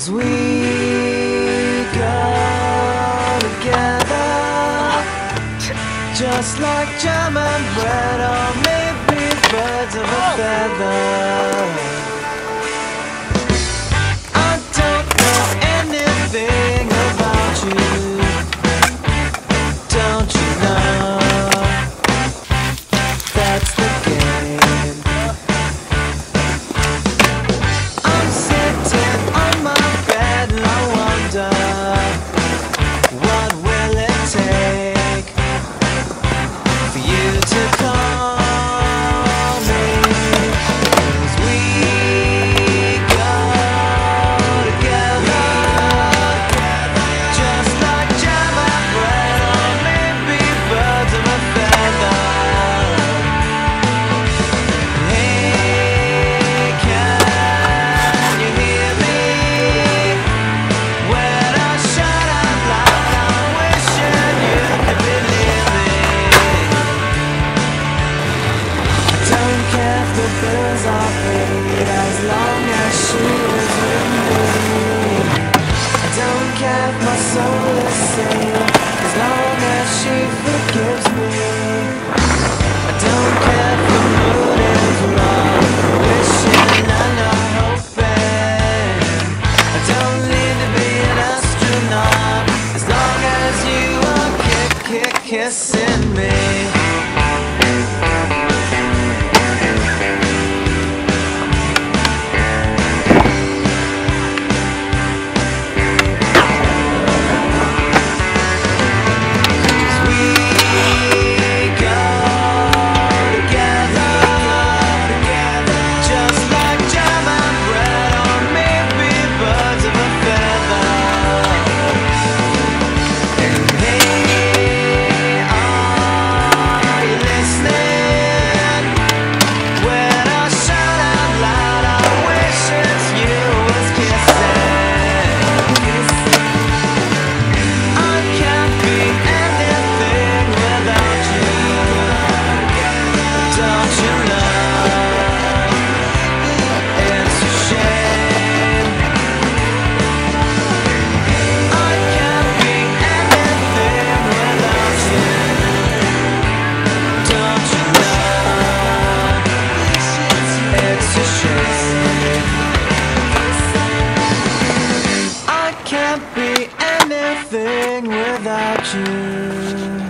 Cause we go together. Just like jam and bread Or maybe birds of a oh. feather as long as she is with me. I don't care if my soul is saved as long as she forgives me. I don't care if the mood is wrong, wishing and not hoping. I don't need to be an astronaut as long as you are kick, kick, kissing me. be anything without you.